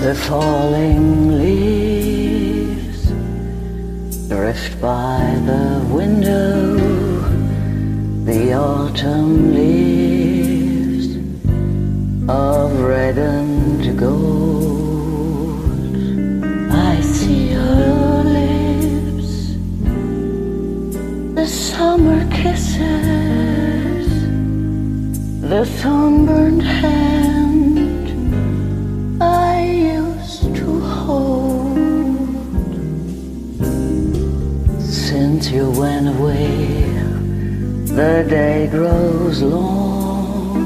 The falling leaves drift by the window. The autumn leaves of red and gold. I see her lips, the summer kisses, the sunburned hand Since you went away, the day grows long,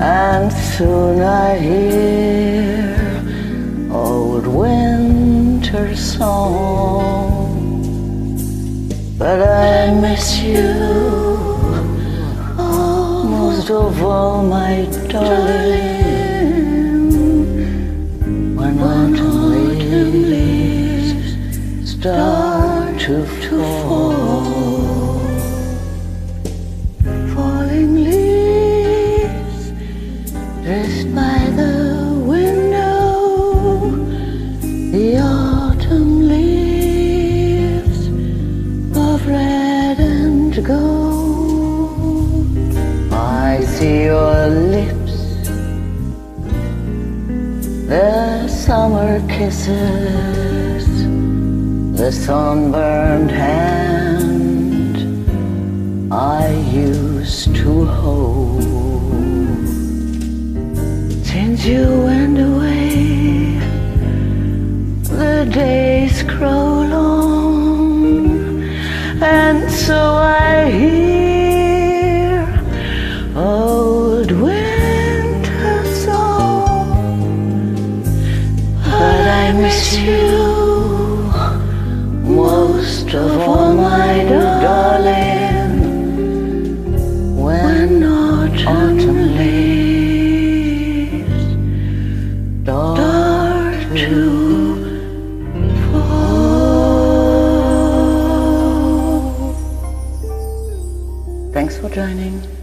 and soon I hear old winter song. But I miss you most of all, my darling. To fall, falling leaves drift by the window. The autumn leaves of red and gold. I see your lips, the summer kisses, the sunburned hand I used to hold. Since you went away, the days grow long, and so I hear old winter song. But I miss you of all, my darling. When autumn leaves start to fall. Thanks for joining.